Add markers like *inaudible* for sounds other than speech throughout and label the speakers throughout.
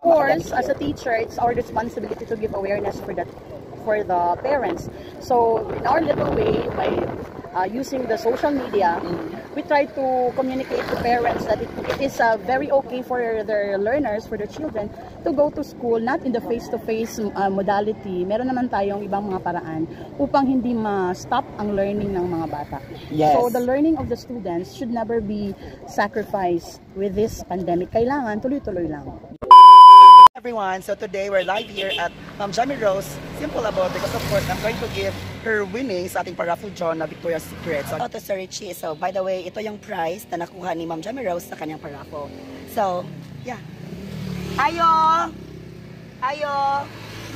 Speaker 1: Of course, as a teacher, it's our responsibility to give awareness for that for the parents. So in our little way, by uh, using the social media, we try to communicate to parents that it, it is uh, very okay for their learners, for their children, to go to school, not in the face-to-face uh, modality. Meron naman tayong ibang mga paraan upang hindi ma-stop ang learning ng mga bata.
Speaker 2: Yes.
Speaker 1: So the learning of the students should never be sacrificed with this pandemic. Kailangan tuloy-tuloy lang.
Speaker 2: Everyone. So today we're live here at Ma'am Jamie Rose Simple About because of course I'm going to give her winnings sa ating paraffle John na Victoria's Secret. So to Sir Richie. So by the way, ito yung prize na nakuha ni Ma'am Jamie Rose sa kanyang paraffle. So, yeah. Ayo! Ayo!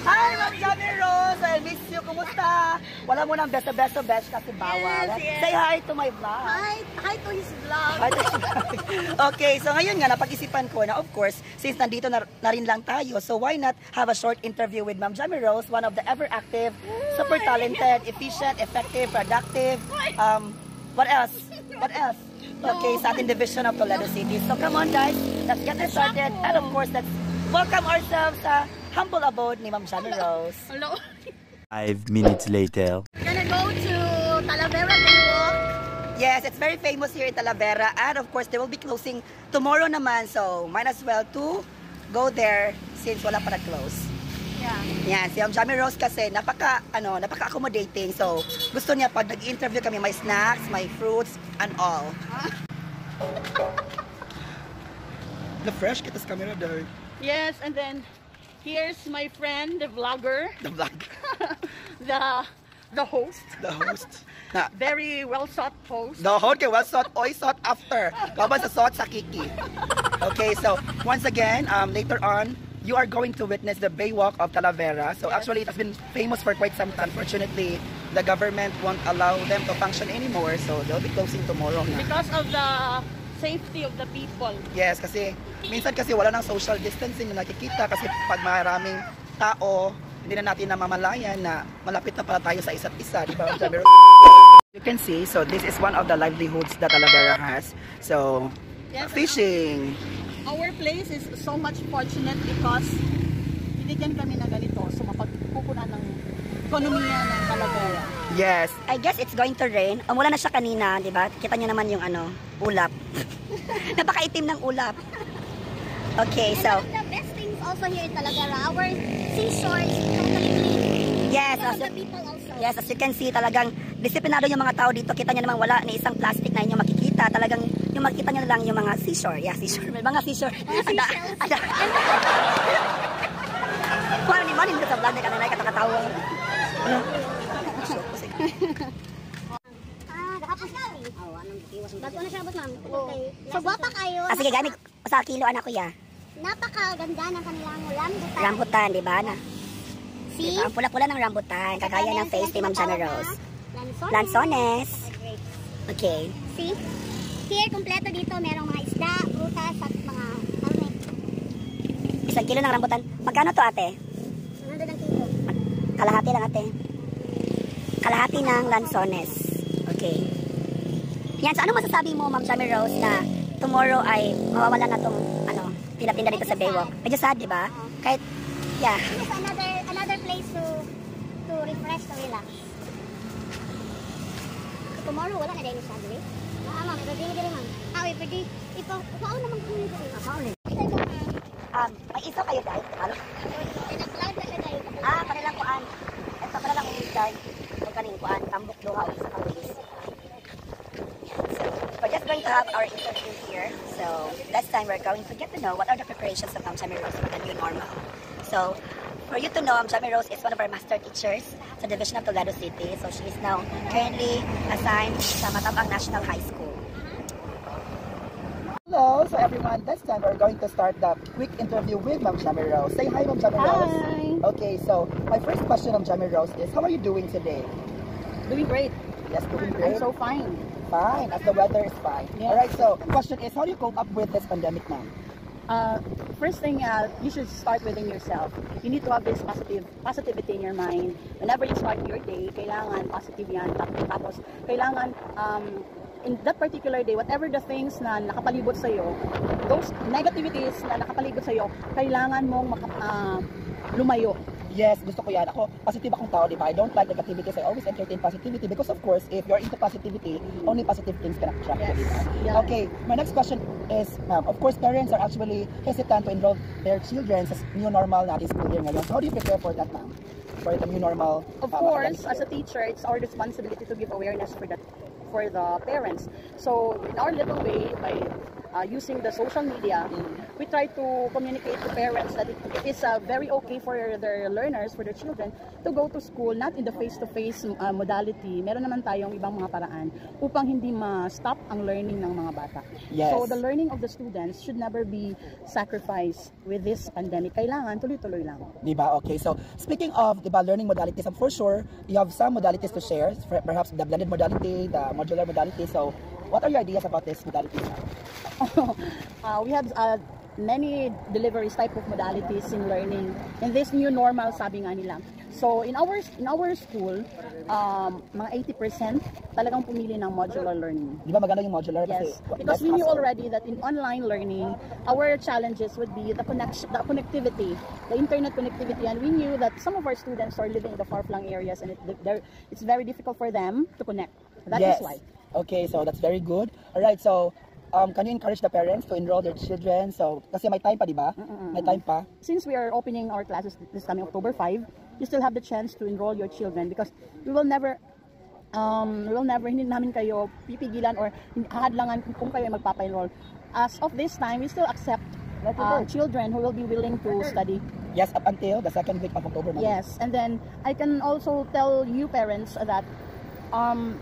Speaker 2: Hi, Ma'am Jamie Rose! I miss you. Kumusta? Wala mo nang beso beso besh kasi bawal.
Speaker 3: Yes, yes.
Speaker 2: Say hi to my vlog.
Speaker 3: Hi, hi to his vlog.
Speaker 2: Hi to his vlog. *laughs* okay, so ngayon nga, napag-isipan ko na of course, since nandito na, na rin lang tayo, so why not have a short interview with Ma'am Jamie Rose, one of the ever-active, super talented, efficient, effective, productive, um, what else? What else? Okay, sa ating division of Toledo City. So come on guys, let's get this started. And of course, let's welcome ourselves sa humble abode ni Ma'am Jamie Rose.
Speaker 3: Hello.
Speaker 4: Five minutes later.
Speaker 3: Gonna go to Talavera Baywalk.
Speaker 2: Yes, it's very famous here in Talavera. And of course, they will be closing tomorrow naman. So, might as well to go there since wala pa na-close.
Speaker 3: Yeah.
Speaker 2: Yan, si Ma'am Jamie Rose kasi napaka, ano, napaka-accommodating. So, gusto niya pag nag-interview kami, may snacks, may fruits, and all. *laughs* The fresh kitas camera there.
Speaker 1: Yes, and then here's my friend, the vlogger, *laughs*
Speaker 2: The vlog. *laughs*
Speaker 1: the the host,
Speaker 2: The host. Na, *laughs*
Speaker 1: very well sought host.
Speaker 2: the host kay well sought, oy sought after. Kaban sa sought sa kiki. Okay, so once again, um, later on, you are going to witness the Baywalk of Talavera. So actually, it has been famous for quite some time. Unfortunately, the government won't allow them to function anymore. So they'll be closing tomorrow na.
Speaker 1: Because of the safety of the people.
Speaker 2: Yes, kasi minsan kasi wala nang social distancing na nakikita kasi pag maraming tao, hindi na natin namamalayan na malapit na pala tayo sa isa't isa, di ba? You can see, so this is one of the livelihoods that Talavera has. So,
Speaker 1: Yes,
Speaker 2: fishing.
Speaker 1: Our place is so much fortunate because binigyan kami ng ganito so mapagkukunan ng ekonomiya ng Talavera.
Speaker 2: Yes.
Speaker 5: I guess it's going to rain. Umulan na siya kanina, di ba? Kita niyo naman yung ano, ulap. *laughs* Napakaitim ng ulap. Okay, so,
Speaker 3: And the best things also here in Talavera, our seashore is totally clean.
Speaker 5: yes, as,
Speaker 3: the people also.
Speaker 5: yes, as you can see, talagang disiplinado yung mga tao dito. Kita niyo naman wala ni isang plastic na inyong makikita. Talagang yung makikita niyo lang yung mga seashore. Yeah, seashore. *laughs* May mga seashore. Anda,
Speaker 3: seashells.
Speaker 5: anda. Kuha *laughs* ni Manin sa vlog na kanina, katakatawa. Ano?
Speaker 3: Ah, gahapon siya. Oh, anong iwas mo? Bago na siya, boss ma'am. Okay. So, guwapa kayo.
Speaker 5: Ah, sige, gamit. Sa kilo, anak ko ya.
Speaker 3: Napakaganda ng kanilang rambutan.
Speaker 5: Rambutan, di ba? Na,
Speaker 3: See?
Speaker 5: diba? Ang pula-pula ng rambutan. Kagaya ng face ni Ma'am Shana Rose.
Speaker 3: Lansones.
Speaker 5: Lanzones. Okay.
Speaker 3: See? Here, kompleto dito. Merong mga isda, prutas, at mga karne.
Speaker 5: Isang kilo ng rambutan. Magkano to ate?
Speaker 3: Ano doon ang kilo?
Speaker 5: Kalahati lang ate. Kalahati ng lanzones. Okay. Yan, so ano masasabi mo, Ma'am Shami Rose, na tomorrow ay mawawala na tong ano, tinapinda dito sa Baywalk? Medyo sad, di ba? Kahit, yeah.
Speaker 3: Another another place to to refresh, to relax. Tomorrow, wala na din di ba? Ah, ma'am, pwede din ma'am. Ah, wait, pwede. Ipa, pao naman kung dito. Ah, pao
Speaker 5: Um, may isa kayo dahil. Ano? Ah, kanilang kuan. Ito pala lang yung dahil. Yung kaning kuan, tambok luha So, last time we're going to get to know what are the preparations of Ma'am Shami Rose for the new normal. So, for you to know, Ma'am Shami Rose is one of our master teachers sa Division of Toledo City. So, she is now currently assigned sa Matabang National High School.
Speaker 2: Hello, so everyone, this time we're going to start the quick interview with Ma'am Jamie Rose. Say hi, Ma'am Jamie Rose.
Speaker 1: Hi.
Speaker 2: Okay, so my first question, Ma'am Jamie Rose, is how are you doing today?
Speaker 1: Doing great.
Speaker 2: Yes, doing
Speaker 1: I'm
Speaker 2: great.
Speaker 1: so fine.
Speaker 2: fine, as the weather is fine.
Speaker 1: Yeah.
Speaker 2: All right, so question is, how do you cope up with this pandemic, ma'am?
Speaker 1: Uh, first thing, uh, you should start within yourself. You need to have this positive positivity in your mind. Whenever you start your day, kailangan positive yan. Tap- Tapos, kailangan um, in that particular day, whatever the things na nakapalibot sa iyo, those negativities na nakapalibot sa iyo, kailangan mong maka, ah, lumayo.
Speaker 2: Yes, gusto ko yan. Ako, positive akong tao, di ba? I don't like negativities. I always entertain positivity because of course, if you're into positivity, only positive things can attract you,
Speaker 1: Yes.
Speaker 2: ba?
Speaker 1: Yeah.
Speaker 2: Okay, my next question is, ma'am, of course, parents are actually hesitant to enroll their children sa new normal natin school year ngayon. So how do you prepare for that, ma'am? For the new normal?
Speaker 1: Of
Speaker 2: uh,
Speaker 1: course, as a teacher, it's our responsibility to give awareness for that for the parents. So in our little way, by uh, using the social media, we try to communicate to parents that it, it is uh, very okay for their learners, for their children, to go to school, not in the face-to-face uh, modality. Meron naman tayong ibang mga paraan upang hindi ma-stop ang learning ng mga bata.
Speaker 2: Yes.
Speaker 1: So the learning of the students should never be sacrificed with this pandemic. Kailangan tuloy-tuloy lang.
Speaker 2: Di ba? Okay. So, speaking of, di ba, learning modalities, and for sure, you have some modalities to share. Perhaps the blended modality, the modular modality. So, what are your ideas about this modality? *laughs*
Speaker 1: uh, we have uh, many deliveries type of modalities in learning in this new normal sabi nga nila so in our in our school um, mga 80% talagang pumili ng modular learning
Speaker 2: Di ba maganda yung modular?
Speaker 1: Yes,
Speaker 2: Kasi,
Speaker 1: because we knew already that in online learning, our challenges would be the connection, the connectivity, the internet connectivity, and we knew that some of our students are living in the far-flung areas, and it, it's very difficult for them to connect. That is
Speaker 2: yes.
Speaker 1: why.
Speaker 2: Okay, so that's very good. All right, so um, can you encourage the parents to enroll their children? So, kasi may time pa, di ba? May time pa.
Speaker 1: since we are opening our classes this coming October 5, you still have the chance to enroll your children because we will never um, we will never, hindi namin kayo pipigilan or hahadlangan kung, kayo ay magpapa-enroll. As of this time, we still accept uh, children who will be willing to study.
Speaker 2: Yes, up until the second week of October.
Speaker 1: Yes, and then I can also tell you parents that um,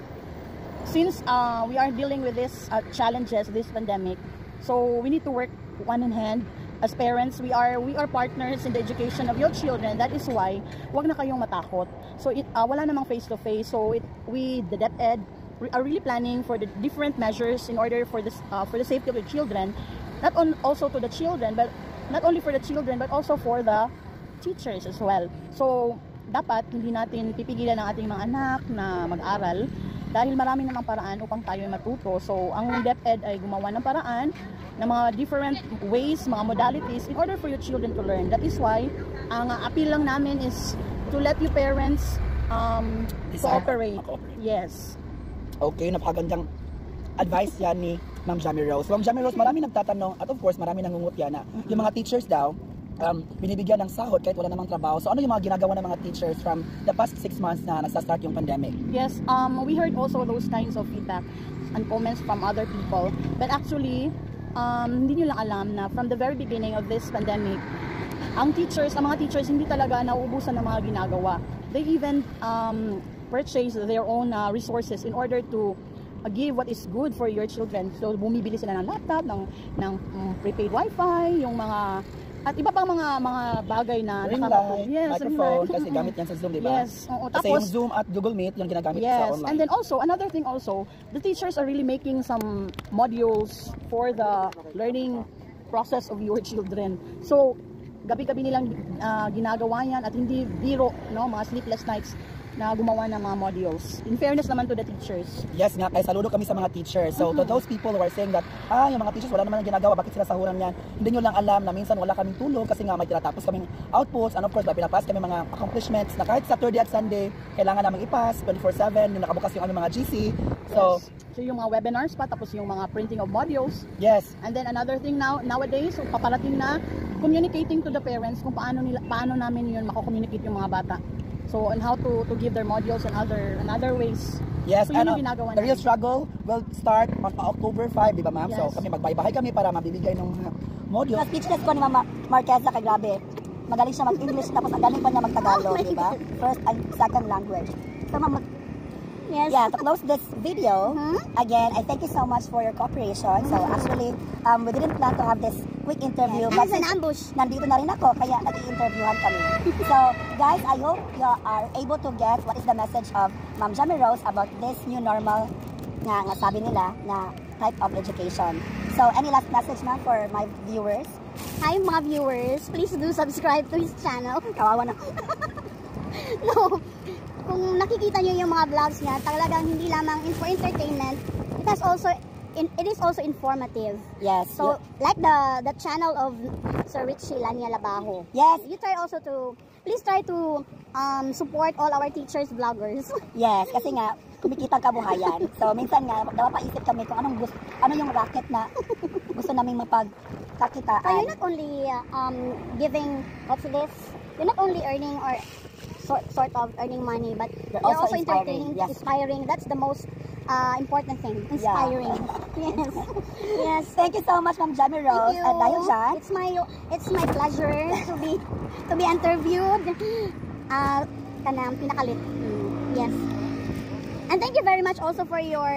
Speaker 1: since uh, we are dealing with these uh, challenges, this pandemic, so we need to work one in hand. As parents, we are we are partners in the education of your children. That is why wag na kayong matakot. So it uh, wala namang face to face. So it we the DepEd we are really planning for the different measures in order for this uh, for the safety of the children, not on also to the children, but not only for the children but also for the teachers as well. So, dapat hindi natin pipigilan ang ating mga anak na mag-aral dahil marami namang paraan upang tayo ay matuto. So, ang DepEd ay gumawa ng paraan ng mga different ways, mga modalities in order for your children to learn. That is why, ang uh, appeal lang namin is to let you parents um, cooperate.
Speaker 2: Cooperate.
Speaker 1: Yes.
Speaker 2: Okay, napakagandang advice yan ni Ma'am Jamie Rose. Ma'am Jamie Rose, marami nagtatanong at of course marami nangungutya na yung mga teachers daw um, binibigyan ng sahod kahit wala namang trabaho. So ano yung mga ginagawa ng mga teachers from the past six months na nagsa-start yung pandemic?
Speaker 1: Yes, um, we heard also those kinds of feedback and comments from other people. But actually, um, hindi nyo lang alam na from the very beginning of this pandemic, ang teachers, ang mga teachers hindi talaga nauubusan ng mga ginagawa. They even um, purchase their own uh, resources in order to uh, give what is good for your children. So bumibili sila ng laptop, ng ng mm, prepaid wifi, yung mga at iba pang mga mga bagay na
Speaker 2: Ring
Speaker 1: nakakatulong.
Speaker 2: light,
Speaker 1: Yes,
Speaker 2: microphone, kasi gamit yan sa Zoom, di ba?
Speaker 1: Yes, oo.
Speaker 2: Kasi
Speaker 1: Tapos-
Speaker 2: yung Zoom at Google Meet, yung ginagamit sa
Speaker 1: Yes,
Speaker 2: online.
Speaker 1: and then also another thing also, the teachers are really making some modules for the learning process of your *laughs* children. So gabi-gabi nilang ah, ginagawa yan at hindi biro, no, mga sleepless nights na gumawa ng mga modules. In fairness naman to the teachers.
Speaker 2: Yes nga, kaya saludo kami sa mga teachers. So, to those people who are saying that, ah, yung mga teachers wala naman ang ginagawa, bakit sila sahuran yan? Hindi nyo lang alam na minsan wala kaming tulong kasi nga may tinatapos kaming outputs and of course, pinapas kami mga accomplishments na kahit Saturday at Sunday, kailangan naming ipas 24-7, yung nakabukas yung aming mga GC. So,
Speaker 1: Yes. so yung mga webinars pa, tapos yung mga printing of modules.
Speaker 2: yes,
Speaker 1: And then another thing now nowadays, so paparating na communicating to the parents kung paano nila paano namin yun mako-communicate yung mga bata. So on how to to give their modules and other and other ways.
Speaker 2: Yes,
Speaker 1: So,
Speaker 2: uh,
Speaker 1: ginagawa
Speaker 2: the real struggle will start on October 5, di ba ma'am? So
Speaker 1: Yes.
Speaker 2: kami magbahay kami para mabibigay ng mga module.
Speaker 5: Sa speechless ko ni Mama Marqueza kay grabe. Magaling siya mag-English tapos ang galing pa niya mag-Tagalog, di ba? First and second language. So, Ma'am,
Speaker 3: Yes.
Speaker 5: yeah, to close this video, again, I thank you so much for your cooperation. So, actually, um, we didn't plan to have this quick interview,
Speaker 3: Yes,
Speaker 5: but
Speaker 3: it's an ambush.
Speaker 5: nandito na rin ako, kaya nag-i-interviewan kami. *laughs* so, guys, I hope you are able to get what is the message of Ma'am Jamie Rose about this new normal nga, nga sabi nila na type of education. So, any last message ma'am for my viewers?
Speaker 3: Hi mga viewers, please do subscribe to his channel.
Speaker 5: Kawawa na. *laughs*
Speaker 3: no, kung nakikita niyo yung mga vlogs niya, talagang hindi lamang for entertainment, it has also in, it is also informative.
Speaker 5: Yes.
Speaker 3: So like the the channel of Sir Richie Lania Labajo.
Speaker 5: Yes.
Speaker 3: You try also to please try to um, support all our teachers vloggers. *laughs*
Speaker 5: Yes, kasi nga, kumikita ang kabuhayan. So, minsan nga, napapaisip kami kung anong gusto, ano yung racket na gusto naming
Speaker 3: So you're
Speaker 5: mapagkakitaan.
Speaker 3: not only uh, um, giving what's this? You're not only earning or sort sort of earning money, but
Speaker 5: You're
Speaker 3: you're,
Speaker 5: also
Speaker 3: also,
Speaker 5: inspiring, yes.
Speaker 3: inspiring. That's the most uh, important thing. Inspiring. *laughs* yes. yes.
Speaker 5: Thank you so much, Ma'am Jamie Rose.
Speaker 3: Thank you.
Speaker 5: At dahil dyan,
Speaker 3: It's my it's my pleasure to be to be interviewed. Uh, kanang pinakalit. Mm, Yes. And thank you very much also for your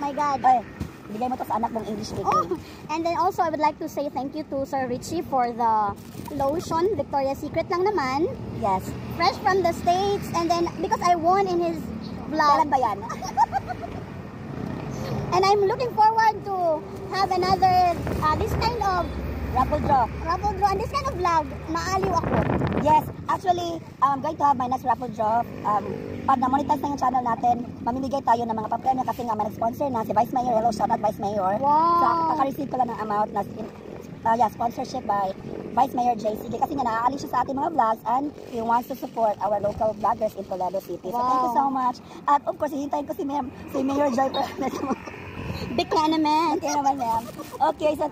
Speaker 3: my God.
Speaker 5: ay, bigay mo to sa anak mong English speaking.
Speaker 3: Oh, and then also I would like to say thank you to Sir Richie for the lotion, Victoria's Secret lang naman,
Speaker 5: Yes.
Speaker 3: fresh from the States, and then because I won in his
Speaker 5: Kailan
Speaker 3: vlog,
Speaker 5: ba yan? *laughs*
Speaker 3: and I'm looking forward to have another, uh, this kind of
Speaker 5: Raffle draw.
Speaker 3: raffle draw, and this kind of vlog, naaliw ako.
Speaker 5: Yes, actually, I'm going to have my next raffle draw. Um, pag na-monetize na yung channel natin, mamimigay tayo ng mga papremyo kasi nga may sponsor na si Vice Mayor. Hello, shout out Vice Mayor.
Speaker 3: Wow.
Speaker 5: So, kaka-receive ko lang ng amount na uh, yeah, sponsorship by Vice Mayor JCG kasi nga naaalis siya sa ating mga vlogs and he wants to support our local vloggers in Toledo City. So, thank you so
Speaker 3: Wow.
Speaker 5: much. At of course, hihintayin ko si, Ma'am, si Mayor Joy Perez. *laughs*
Speaker 3: Big ka naman.
Speaker 5: Okay naman, ma'am. Okay, so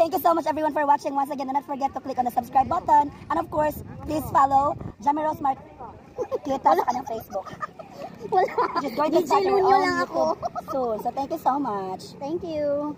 Speaker 5: thank you so much everyone for watching once again. Do not forget to click on the subscribe button. And of course, please follow Jamie Rose Mart Twitter *laughs* sa kanyang Facebook.
Speaker 3: Wala.
Speaker 5: Her
Speaker 3: Lunyo
Speaker 5: own
Speaker 3: lang ako.
Speaker 5: Soon. So thank you so much.
Speaker 3: Thank you.